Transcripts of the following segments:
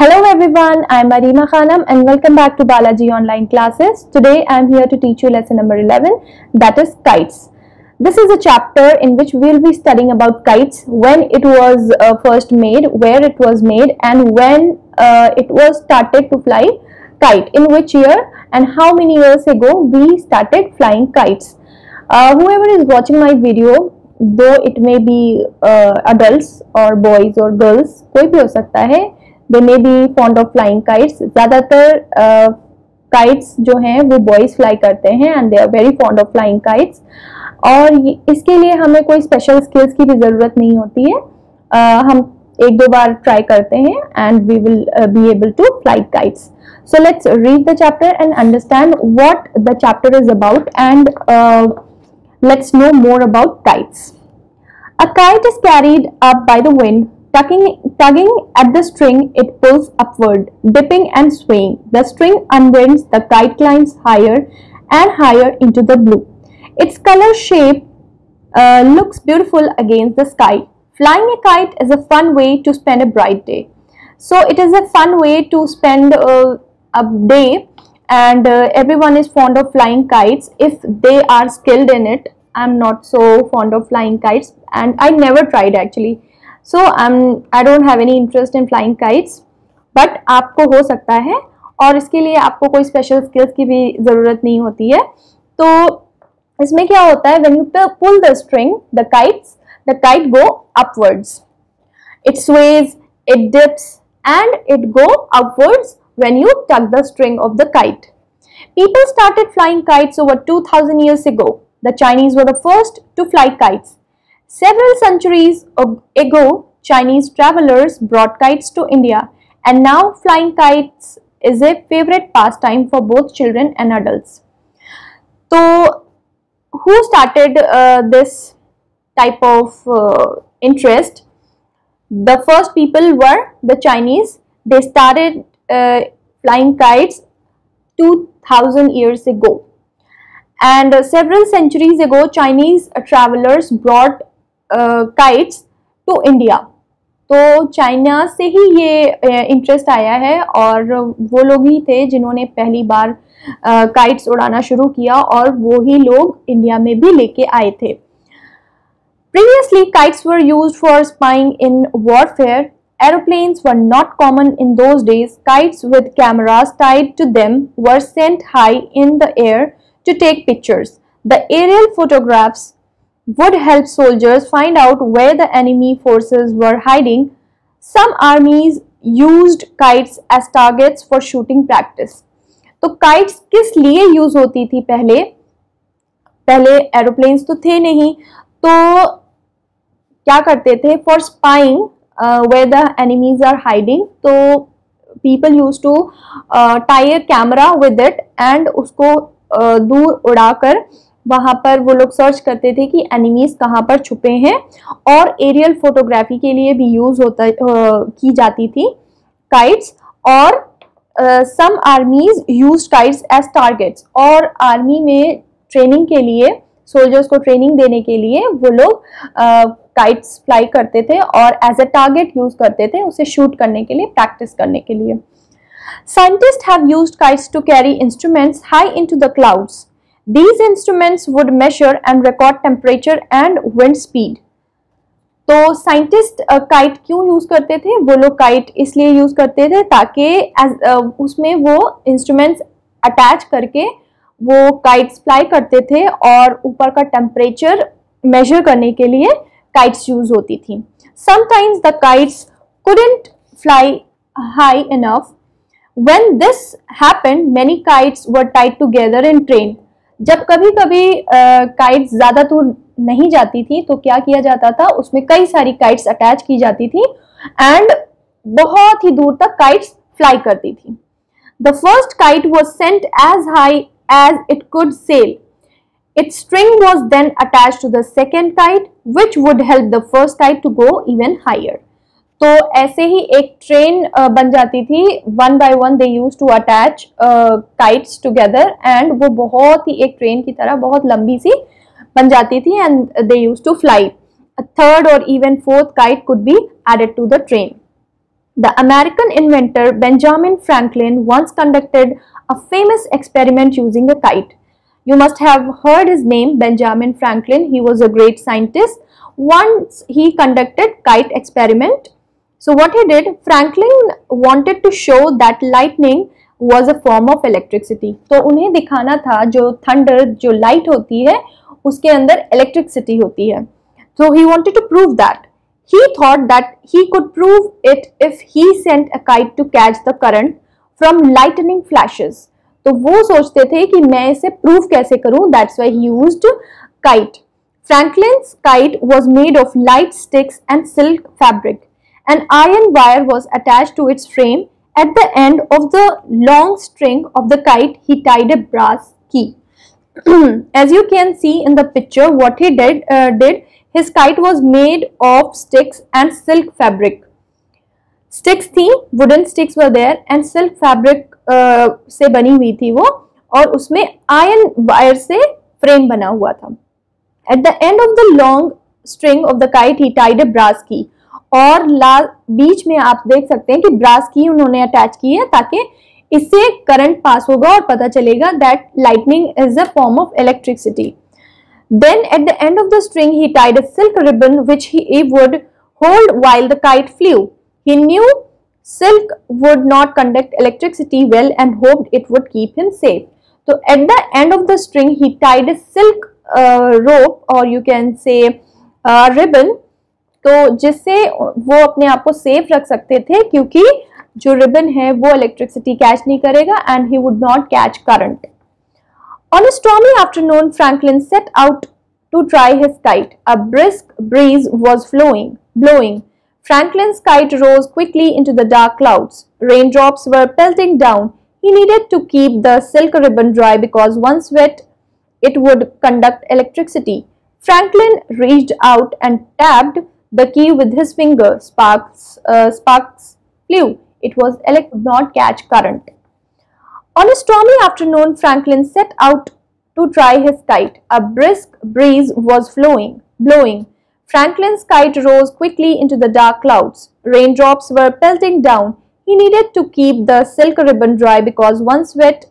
Hello everyone, I am Arima Khanam and welcome back to Balaji Online Classes. Today I am here to teach you lesson number 11 that is kites. This is a chapter in which we will be studying about kites, when it was uh, first made, where it was made and when uh, it was started to fly kite, in which year and how many years ago we started flying kites. Uh, whoever is watching my video, though it may be uh, adults or boys or girls, कोई भी हो सकता है they may be fond of flying kites ज़्यादातर kites जो हैं वो boys fly करते हैं and they are very fond of flying kites और इसके लिए हमें कोई स्पेशल स्किल्स की भी ज़रूरत नहीं होती है। uh, हम एक दो बार ट्राई करते हैं and we will be able to fly kites so let's read the chapter and understand what the chapter is about and uh, let's know more about kites. A kite is carried up by the wind. Tugging, tugging at the string, it pulls upward, dipping and swaying. The string unwinds, the kite climbs higher and higher into the blue. Its color shape uh, looks beautiful against the sky. Flying a kite is a fun way to spend a bright day. So it is a fun way to spend uh, a day and uh, everyone is fond of flying kites if they are skilled in it. I'm not so fond of flying kites and I never tried actually so I don't have any interest in flying kites but आपको हो सकता है और इसके लिए आपको कोई special skills की भी ज़रूरत नहीं होती है तो इसमें क्या होता है when you pull the string the kites the kite go upwards it sways it dips and it go upwards when you tug the string of the kite. People started flying kites over 2000 years ago. The Chinese were the first to fly kites. Several centuries ago, Chinese travelers brought kites to India and now flying kites is a favorite pastime for both children and adults. So, who started uh, this type of uh, interest? The first people were the Chinese. They started uh, flying kites 2000 years ago. And several centuries ago, Chinese travelers brought kites to India तो China से ही ये interest आया है और वो लोग ही थे जिन्होंने पहली बार काइट्स उड़ाना शुरू किया और वो ही लोग इंडिया में भी लेके आए थे। Previously kites were used for spying in warfare aeroplanes were not common in those days kites with cameras tied to them were sent high in the air to take pictures the aerial photographs would help soldiers find out where the enemy forces were hiding. Some armies used kites as targets for shooting practice. तो kites किस लिए use होती थी पहले पहले aeroplanes तो थे नहीं तो क्या करते थे for spying where the enemies are hiding तो people use to tie a camera with it and उसको uh, दूर उड़ाकर वहाँ पर वो लोग सर्च करते थे कि एनिमीज कहाँ पर छुपे हैं और एरियल फोटोग्राफी के लिए भी यूज़ होता की जाती थी काइट्स और some armies use kites as targets और आर्मी में ट्रेनिंग के लिए सोल्जर्स को ट्रेनिंग देने के लिए वो लोग काइट्स फ्लाई करते थे और एज अ टारगेट यूज़ करते थे उसे शूट करने के लिए प्रैक्टिस करने के लिए। Scientist have used kites to carry instruments high into the clouds These instruments would measure and record temperature and wind speed. तो साइंटिस्ट काइट uh, क्यों यूज़ करते थे? वो लोग काइट इसलिए यूज़ करते थे ताकि uh, उसमें वो इंस्ट्रूमेंट्स अटैच करके वो काइट्स फ्लाई करते थे और ऊपर का टेम्परेचर मेजर करने के लिए काइट्स यूज़ होती थी। Sometimes the kites couldn't fly high enough when this happened many kites were tied together in train. जब कभी कभी काइट्स ज़्यादा दूर नहीं जाती थी तो क्या किया जाता था? उसमें कई सारी काइट्स अटैच की जाती थी एंड बहुत ही दूर तक काइट्स फ्लाई करती थी। The first kite was sent as high as it could sail Its string was then attached to the second kite, which would help the first kite to go even higher. तो ऐसे ही एक train बन जाती थी। One by one they used to attach kites together and वो बहुत ही एक ट्रेन की तरह बहुत लंबी सी बन जाती थी and they used to fly third और even fourth kite could be added to the train the American inventor Benjamin Franklin once conducted a famous experiment using a kite you must have heard his name Benjamin Franklin he was a great scientist once he conducted kite experiment So what he did, Franklin wanted to show that lightning was a form of electricity. तो उन्हें दिखाना था जो thunder, जो light होती है उसके अंदर electricity होती है So he wanted to prove that. He thought that he could prove it if he sent a kite to catch the current from lightning flashes. तो वो सोचते थे कि मैं इसे प्रूव कैसे करूं that's why he used kite Franklin's kite was made of light sticks and silk fabric. An iron wire was attached to its frame. At the end of the long string of the kite, he tied a brass key. As you can see in the picture, what he did, uh, did his kite was made of sticks and silk fabric. Sticks थी wooden sticks were there and silk fabric uh, से बनी हुई थी वो और उसमें iron wire से frame बना हुआ था At the end of the long string of the kite he tied a brass key और लाल बीच में आप देख सकते हैं कि ब्रास की उन्होंने अटैच की है ताकि इससे करंट पास होगा और पता चलेगा that lightning is a form of electricity then at the end of the string he tied silk ribbon which he would hold while the kite flew he knew silk would not conduct electricity well and hope it would keep him safe तो at the end of the string he tied silk rope और you can से ribbon तो जिससे वो अपने आप को safe रख सकते थे, क्योंकि जो रिबन है वो इलेक्ट्रिसिटी कैच नहीं करेगा and he would not catch current on stormy afternoon Franklin set out to try his kite a brisk breeze was flowing blowing Franklin's kite rose quickly into the dark clouds raindrops were pelting down he needed to keep the silk ribbon dry because once wet it would conduct electricity Franklin reached out and tapped the key with his finger. Sparks, uh, sparks flew. It was electric, not catch current. On a stormy afternoon, Franklin set out to try his kite. A brisk breeze was flowing, blowing. Franklin's kite rose quickly into the dark clouds. Raindrops were pelting down. He needed to keep the silk ribbon dry because once wet,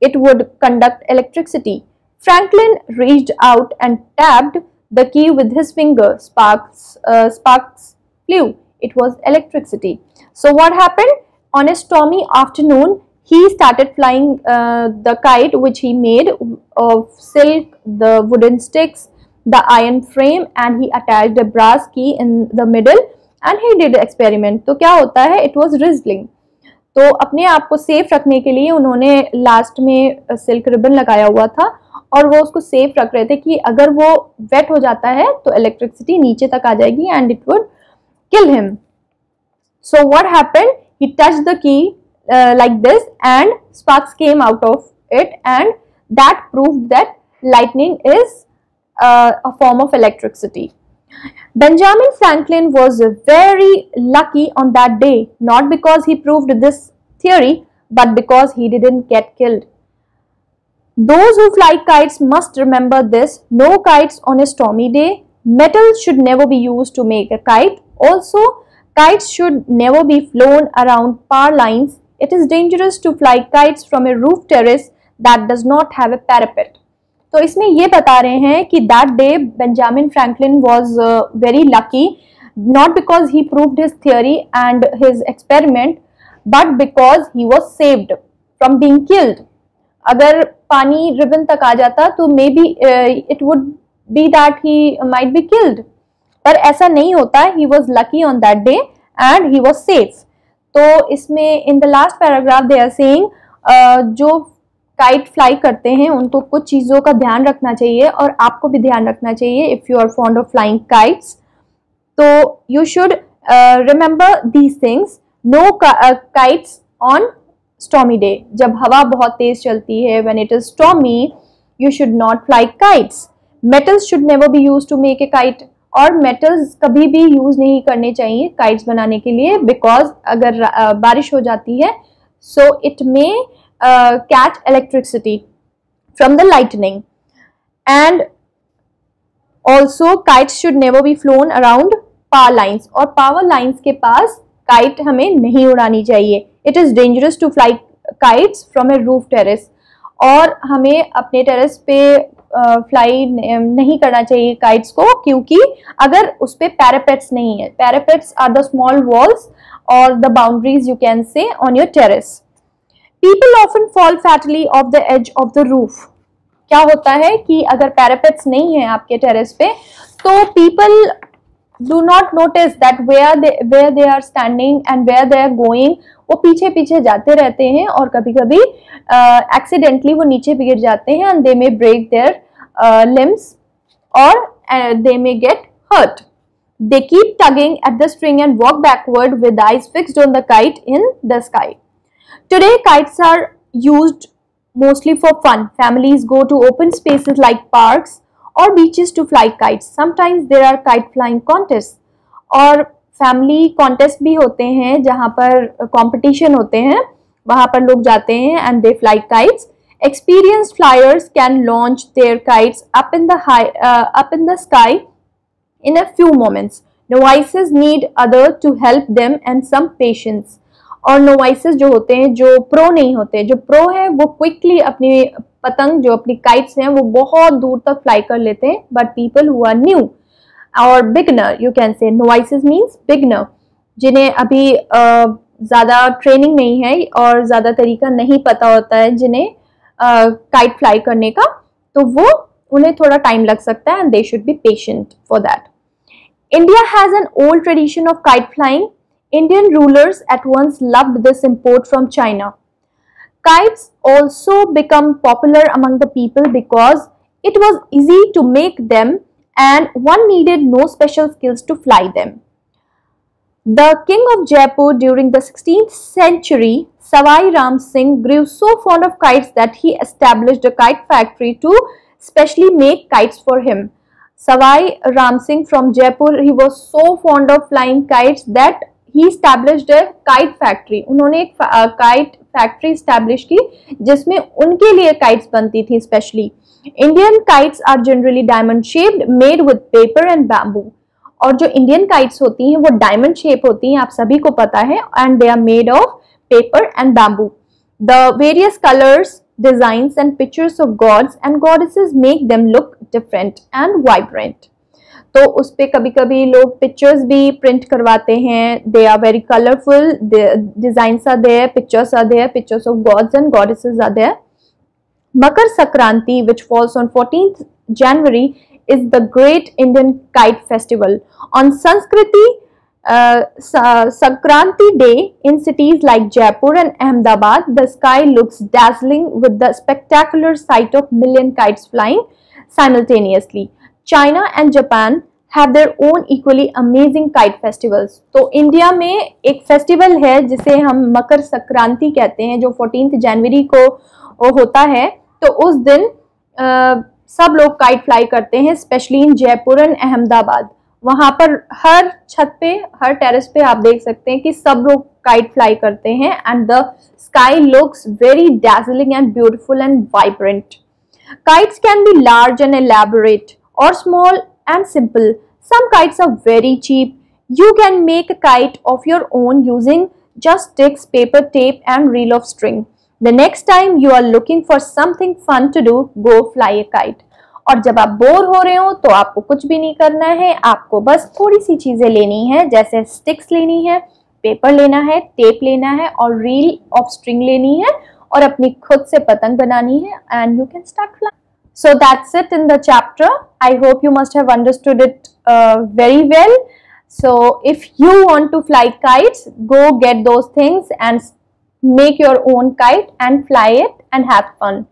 it would conduct electricity. Franklin reached out and tapped the key with his finger. Sparks, uh, sparks flew. It was electricity. So what happened? On a stormy afternoon, he started flying uh, the kite which he made of silk, the wooden sticks, the iron frame and he attached a brass key in the middle and he did experiment. तो क्या होता है it was drizzling. तो अपने आप को safe रखने के लिए उन्होंने लास्ट में सिल्क रिबन लगाया हुआ था और वो उसको सेफ़ रख रहे थे कि अगर वो वेट हो जाता है तो इलेक्ट्रिसिटी नीचे तक आ जाएगी and it would kill him so what happened he touch the key uh, like this and sparks came out of it and that proved that lightning is uh, a form of electricity. Benjamin Franklin was very lucky on that day, not because he proved this theory, but because he didn't get killed. Those who fly kites must remember this, no kites on a stormy day. Metal should never be used to make a kite. Also, kites should never be flown around power lines it is dangerous to fly kites from a roof terrace that does not have a parapet. तो इसमें ये बता रहे हैं कि that day Benjamin Franklin was very lucky not because he proved his theory and his experiment but because he was saved from being killed अगर पानी ribbon तक आ जाता तो may be it would be that he might be killed पर ऐसा नहीं होता he was lucky on that day and he was safe तो इसमें in the last paragraph they are saying जो काइट फ्लाई करते हैं, उनको कुछ चीज़ों का ध्यान रखना चाहिए और आपको भी ध्यान रखना चाहिए if you are fond of flying kites तो you should remember these things no kites on stormy day जब हवा बहुत तेज चलती है when it is stormy you should not fly kites metals should never be used to make a kite और metals कभी भी यूज़ नहीं करने चाहिए काइट्स बनाने के लिए बिकॉज़ अगर बारिश हो जाती है so it may catch electricity from the lightning and also kites should never be flown around power lines और पावर लाइन्स के पास काइट हमें नहीं उड़ानी चाहिए। It is dangerous to fly kites from a roof terrace और हमें अपने टेरेस पे फ्लाई नहीं करना चाहिए काइट्स को, क्योंकि अगर उस पर पैरापेट्स नहीं है। Parapets are the small walls और the boundaries you can say on your terrace people often fall fatally off the edge of the roof क्या होता है कि अगर पैरापेट्स नहीं है आपके टेरेस पे तो people do not notice that where they where they are standing and where they are going वो पीछे पीछे जाते रहते हैं और कभी कभी एक्सीडेंटली वो नीचे गिर जाते हैं and they may break their limbs और they may get hurt they keep tugging at the string and walk backward with eyes fixed on the kite in the sky today kites are used mostly for fun families go to open spaces like parks और beaches to fly kites sometimes there are kite flying contest और family contest भी होते हैं जहाँ पर competition होते हैं। वहाँ पर लोग जाते हैं and they fly kites experience flyers can launch their kites up in the up in the sky in a few moments novices need other to help them and some patience और novices जो होते हैं, जो pro नहीं होते, जो pro है, वो क्विकली अपनी पतंग जो अपनी काइट्स हैं, वो बहुत दूर तक फ्लाई कर लेते हैं but people who are new और beginner you can say novices means beginner जिन्हें अभी ज़्यादा ट्रेनिंग नहीं है और ज़्यादा तरीका नहीं पता होता है, जिन्हें काइट फ्लाई करने का तो वो उन्हें थोड़ा टाइम लग सकता है and they should be patient for that India has an old tradition of kite flying Indian rulers at once loved this import from China kites also become popular among the people because it was easy to make them and one needed no special skills to fly them. The king of Jaipur during the 16th century, Savai Ram Singh grew so fond of kites that he established a kite factory to specially make kites for him. Savai Ram Singh from Jaipur, he was so fond of flying kites that he established kite factory उन्होंने एक kite factory establish की, जिसमें उनके लिए kites बनती थी specially Indian kites are generally diamond shaped made with paper and bamboo और जो इंडियन काइट्स होती हैं, वो डायमंड शेप होती हैं, आप सभी को पता है and they are made of paper and bamboo the various colours design and pictures of gods and god make them look different and vibrant तो उस पर कभी कभी लोग पिक्चर्स भी प्रिंट करवाते हैं। They are very colourful design आधे है पिक्चर्स आधे है pictures of gods and goddess आधे है Makar Sankranti which falls on fourteen January is the great Indian kite festival on Sanskriti Sankranti day in cities like Jaipur and Ahmedabad the sky looks dazzling with the spectacular sight of million kites flying simultaneously China and Japan have their own equally amazing kite festivals तो India में एक festival है जिसे हम मकर संक्रांति कहते हैं जो 14th जनवरी को होता है। तो उस दिन आ, सब लोग काइट फ्लाई करते हैं specially in Jaipur and Ahmedabad वहाँ पर हर छत पे हर टेरेस पे आप देख सकते हैं कि सब लोग काइट फ्लाई करते हैं and the sky looks very dazzling and beautiful and vibrant kites can be large and elaborate or small and simple some kites are very cheap you can make a kite of your own using just sticks paper tape and reel of string The next time you are looking for something fun to do, go fly a kite. और जब आप bore हो रहे हो तो आपको कुछ भी नहीं करना है आपको बस थोड़ी सी चीज़ें लेनी है जैसे स्टिक्स लेनी है पेपर लेना है टेप लेना है और रील ऑफ़ स्ट्रिंग लेनी है और अपनी खुद से पतंग बनानी है and you can start fly so that's it in the chapter i hope you must have understood it uh, very well so if you want to fly kites go get those things and make your own kite and fly it and have fun.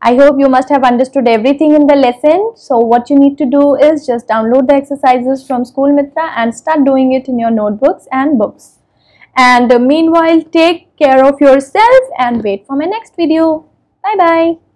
I hope you must have understood everything in the lesson. So what you need to do is just download the exercises from School Mitra and start doing it in your notebooks and books. And meanwhile, take care of yourself and wait for my next video. Bye-bye.